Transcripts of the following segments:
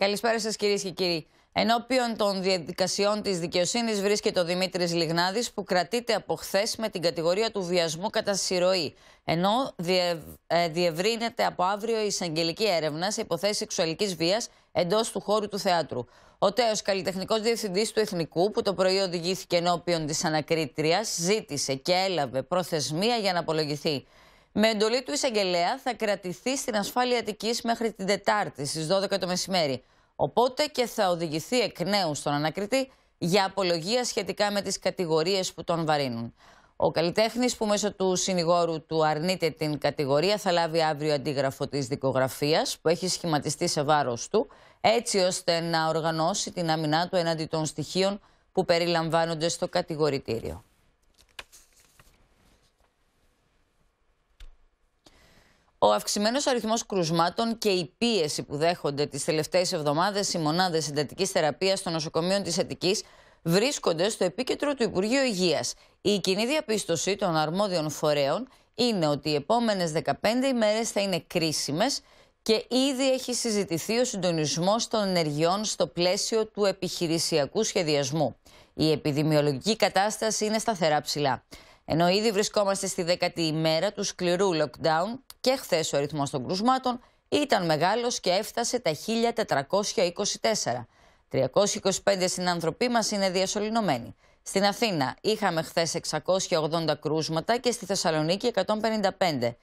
Καλησπέρα σας, κυρίες και κύριοι. Ενώπιον των διαδικασιών της δικαιοσύνης βρίσκεται ο Δημήτρης Λιγνάδης, που κρατείται από χθες με την κατηγορία του βιασμού κατά συρροή. Ενώ διευ... ε, διευρύνεται από αύριο η εισαγγελική έρευνα σε υποθέσεις σεξουαλικής βίας εντός του χώρου του θεάτρου. Ο Τέος, καλλιτεχνικός διευθυντής του Εθνικού, που το πρωί οδηγήθηκε ενώπιον της ανακρίτριας, ζήτησε και έλαβε προθεσμία για να απολογηθεί. Με εντολή του εισαγγελέα θα κρατηθεί στην ασφάλεια Αττικής μέχρι την Τετάρτη στις 12 το μεσημέρι. Οπότε και θα οδηγηθεί εκ νέου στον ανακριτή για απολογία σχετικά με τις κατηγορίες που τον βαρύνουν. Ο καλλιτέχνης που μέσω του συνηγόρου του αρνείται την κατηγορία θα λάβει αύριο αντίγραφο της δικογραφίας που έχει σχηματιστεί σε βάρος του έτσι ώστε να οργανώσει την άμυνά του έναντι των στοιχείων που περιλαμβάνονται στο κατηγορητήριο. Ο αυξημένος αριθμός κρουσμάτων και η πίεση που δέχονται τις τελευταίες εβδομάδες οι μονάδες συντατική θεραπείας των νοσοκομείων της Αττικής βρίσκονται στο επίκεντρο του Υπουργείου Υγείας. Η κοινή διαπίστωση των αρμόδιων φορέων είναι ότι οι επόμενες 15 ημέρες θα είναι κρίσιμες και ήδη έχει συζητηθεί ο συντονισμός των ενεργειών στο πλαίσιο του επιχειρησιακού σχεδιασμού. Η επιδημιολογική κατάσταση είναι σταθερά ψηλά. Ενώ ήδη βρισκόμαστε στη δέκατη ημέρα του σκληρού lockdown και χθες ο αριθμός των κρουσμάτων ήταν μεγάλος και έφτασε τα 1424. 325 συνανθρωποί μας είναι διασωληνωμένοι. Στην Αθήνα είχαμε χθες 680 κρούσματα και στη Θεσσαλονίκη 155.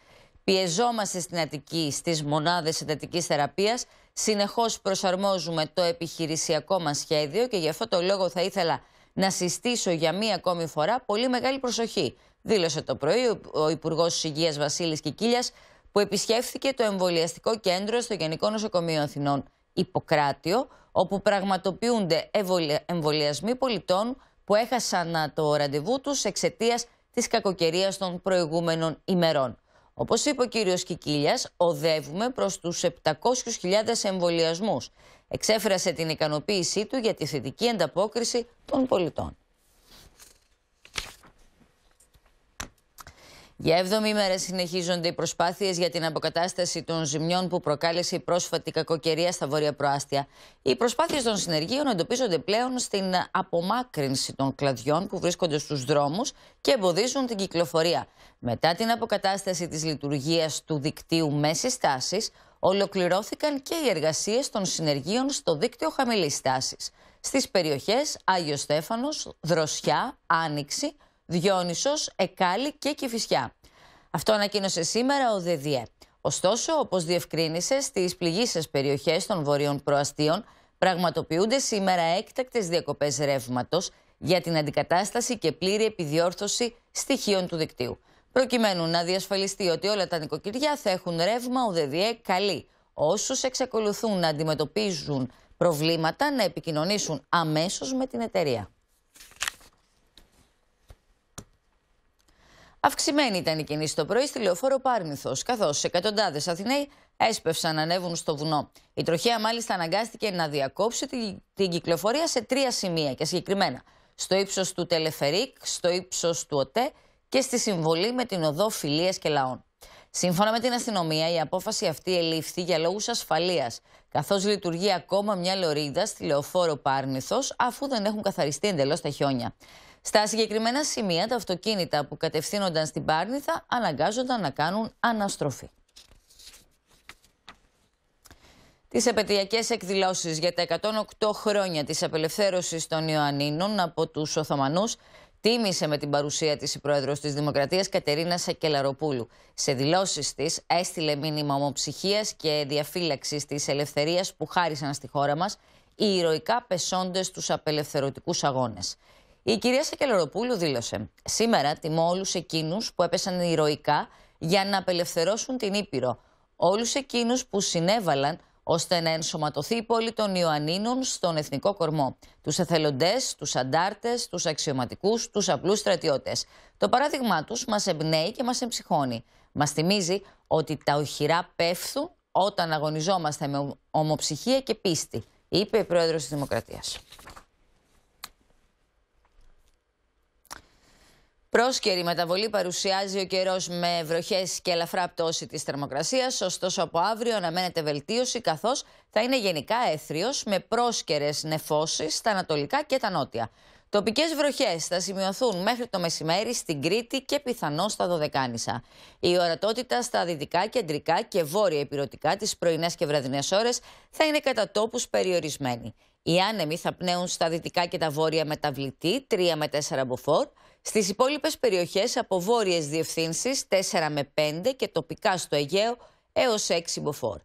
Πιεζόμαστε στην Αττική στις μονάδες εντατικής θεραπείας. Συνεχώς προσαρμόζουμε το επιχειρησιακό μας σχέδιο και γι' αυτό το λόγο θα ήθελα να συστήσω για μία ακόμη φορά πολύ μεγάλη προσοχή. Δήλωσε το πρωί ο Υπουργός Υγείας Βασίλης Κικίλιας, που επισκέφθηκε το εμβολιαστικό κέντρο στο Γενικό Νοσοκομείο Αθηνών Ιπποκράτιο, όπου πραγματοποιούνται εμβολιασμοί πολιτών που έχασαν το ραντεβού τους εξαιτίας της κακοκαιρίας των προηγούμενων ημερών. Όπως είπε ο κύριος Κικίλιας, οδεύουμε προς τους 700.000 εμβολιασμούς. Εξέφρασε την ικανοποίησή του για τη θετική ανταπόκριση των πολιτών. Για έβδομη μέρα συνεχίζονται οι προσπάθειες για την αποκατάσταση των ζημιών που προκάλεσε η πρόσφατη κακοκαιρία στα βόρεια προάστια. Οι προσπάθειες των συνεργείων εντοπίζονται πλέον στην απομάκρυνση των κλαδιών που βρίσκονται στους δρόμους και εμποδίζουν την κυκλοφορία. Μετά την αποκατάσταση της λειτουργίας του δικτύου μέσης τάση, ολοκληρώθηκαν και οι εργασίες των συνεργείων στο δίκτυο χαμηλής τάση. Στις περιοχές Άγιος Στέφανος, Δροσιά, Άνοιξη, Διόνυσος, Εκάλη και Κηφισιά. Αυτό ανακοίνωσε σήμερα ο ΔΕΔΙΕ. Ωστόσο, όπως διευκρίνησε, στις πληγήσεις περιοχές των βορείων προαστίων πραγματοποιούνται σήμερα έκτακτες διακοπές ρεύματος για την αντικατάσταση και πλήρη επιδιόρθωση στοιχείων του δικτύου. Προκειμένου να διασφαλιστεί ότι όλα τα νοικοκυριά θα έχουν ρεύμα, ο ΔΕΔΙΕ καλεί όσους εξακολουθούν να αντιμετωπίζουν προβλήματα να επικοινωνήσουν αμέσως με την εταιρεία. Αυξημένη ήταν η κινήση το πρωί στη λεωφόρο Πάρνηθος, καθώς εκατοντάδες Αθηναίοι έσπευσαν να ανέβουν στο βουνό. Η τροχέα μάλιστα αναγκάστηκε να διακόψει την, την κυκλοφορία σε τρία σημεία και συγκεκριμένα στο ύψος του Τελεφερίκ, στο ύψος του ΟΤΕ και στη συμβολή με την οδό Φιλίας και Λαών. Σύμφωνα με την αστυνομία, η απόφαση αυτή ελήφθη για λόγους ασφαλείας, καθώς λειτουργεί ακόμα μια λωρίδα στη λεωφόρο Πάρνηθος, αφού δεν έχουν καθαριστεί εντελώς τα χιόνια. Στα συγκεκριμένα σημεία, τα αυτοκίνητα που κατευθύνονταν στην Πάρνηθα αναγκάζονταν να κάνουν αναστροφή. Τις επαιτειακές εκδηλώσεις για τα 108 χρόνια της απελευθέρωσης των Ιωαννίνων από τους Οθωμανούς τίμησε με την παρουσία της η Πρόεδρος της Δημοκρατίας Κατερίνα Σακελαροπούλου. Σε δηλώσεις της έστειλε μήνυμα ομοψυχίας και διαφύλαξης της ελευθερίας που χάρισαν στη χώρα μας οι ηρωικά πεσόντες τους απελευθερωτικούς αγώνες. Η κυρία Σακελαροπούλου δήλωσε: Σήμερα τιμώ όλους εκείνους που έπεσαν ηρωικά για να απελευθερώσουν την Ήπειρο. Όλους εκείνους που συνέβαλαν ώστε να ενσωματωθεί η πόλη των Ιωαννίνων στον εθνικό κορμό. Τους εθελοντές, τους αντάρτες, τους αξιωματικούς, τους απλούς στρατιώτες. Το παράδειγμά τους μας εμπνέει και μας εμψυχώνει. Μας θυμίζει ότι τα οχυρά πέφτουν όταν αγωνιζόμαστε με ομοψυχία και πίστη, είπε η πρόεδρος της Δημοκρατίας. Πρόσκαιρη μεταβολή παρουσιάζει ο καιρός με βροχές και ελαφρά πτώση της θερμοκρασίας. Ωστόσο, από αύριο αναμένεται βελτίωση, καθώς θα είναι γενικά έθριος με πρόσκαιρες νεφώσεις στα ανατολικά και τα νότια. Τοπικές βροχές θα σημειωθούν μέχρι το μεσημέρι στην Κρήτη και πιθανώς στα Δωδεκάνησα. Η ορατότητα στα δυτικά, κεντρικά και βόρεια υπηρετικά τις πρωινές και βραδινές ώρες θα είναι κατά τόπους περιορισμένη. Οι άνεμοι θα πνέουν στα δυτικά και τα βόρεια μεταβλητή 3 με 4 μποφόρ. Στις υπόλοιπες περιοχές από βόρειες διευθύνσεις 4 με 5 και τοπικά στο Αιγαίο έως 6 μποφόρ.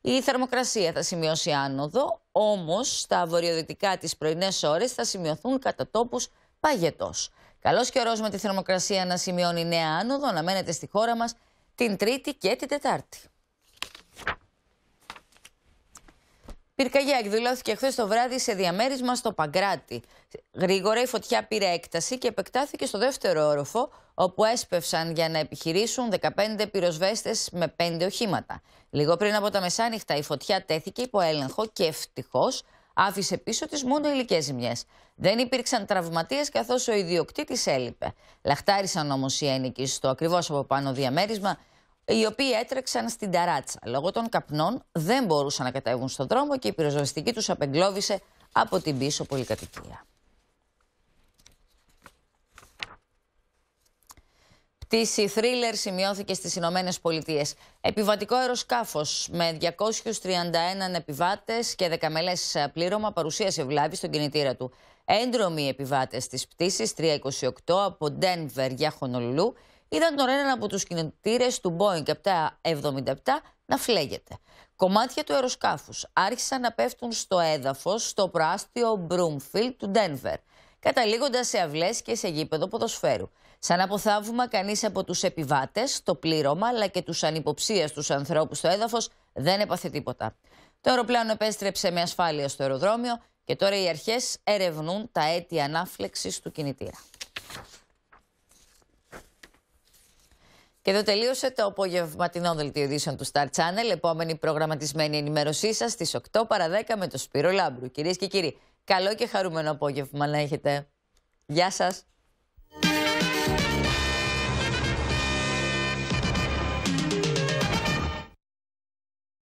Η θερμοκρασία θα σημειώσει άνοδο, όμως στα βορειοδυτικά τις πρωινές ώρες θα σημειωθούν κατά τόπους παγετός. Καλό καιρό με τη θερμοκρασία να σημειώνει νέα άνοδο αναμένεται στη χώρα μας την Τρίτη και την Τετάρτη. Πυρκαγιά εκδηλώθηκε χθες το βράδυ σε διαμέρισμα στο Παγκράτη. Γρήγορα η φωτιά πήρε έκταση και επεκτάθηκε στο δεύτερο όροφο, όπου έσπευσαν για να επιχειρήσουν 15 πυροσβέστες με 5 οχήματα. Λίγο πριν από τα μεσάνυχτα, η φωτιά τέθηκε υπό έλεγχο και ευτυχώς άφησε πίσω τη μόνο υλικές ζημιές. Δεν υπήρξαν τραυματίες καθώς ο ιδιοκτήτης έλειπε. Λαχτάρισαν όμως οι ένοικοι στο ακριβώς από πάνω διαμέρισμα οι οποίοι έτρεξαν στην ταράτσα. Λόγω των καπνών δεν μπορούσαν να κατέβουν στον δρόμο και η πυροσβεστική τους απεγκλώβησε από την πίσω πολυκατοικία. Πτήση θρίλερ σημειώθηκε στις Ηνωμένες Πολιτείες. Επιβατικό αεροσκάφος με 231 επιβάτες και δεκαμελές πλήρωμα παρουσίασε βλάβης στον κινητήρα του. Έντρομοι επιβάτες της πτήσης 328 από Ντένβερ για Χονολουλού είδαν τον έναν από τους κινητήρες του Boeing 777 να φλέγεται. Κομμάτια του αεροσκάφους άρχισαν να πέφτουν στο έδαφος στο προάστιο Broomfield του Denver, καταλήγοντας σε αυλές και σε γήπεδο ποδοσφαίρου. Σαν αποθαύμα, κανείς από τους επιβάτες, το πλήρωμα αλλά και τους ανυποψίας ανθρώπους στο έδαφος δεν έπαθε τίποτα. Το αεροπλάνο επέστρεψε με ασφάλεια στο αεροδρόμιο και τώρα οι αρχές ερευνούν τα αίτια ανάφλεξης του κινητήρα. Και εδώ τελείωσε το απογευματινό δελτίο ειδήσεων του Star Channel. Επόμενη προγραμματισμένη ενημέρωσή σας στις 8 παρα 10 με το Σπύρο Λάμπρου. Κυρίες και κύριοι, καλό και χαρούμενο απόγευμα να έχετε. Γεια σας.